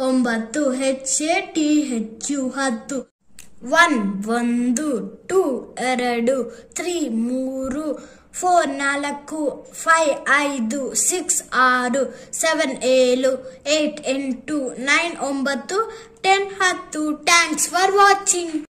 ಒಂಬತ್ತು H A T H U ಹತ್ತು. One, ಒಂದು, ಟೂ, ಎರಡು, ತ್ರೀ, ಮೂರು, ಫೋರ್, ನಾಲ್ಕು, ಫೈವ್, ಐದು, ಸಿಕ್ಸ್, ಆರು, ಸೆವೆನ್, ಏಳು, ಏಟ್, ಎಂಟು, ನೈನ್, ಒಂಬತ್ತು, ಟೆನ್, ಹತ್ತು. Thanks for watching.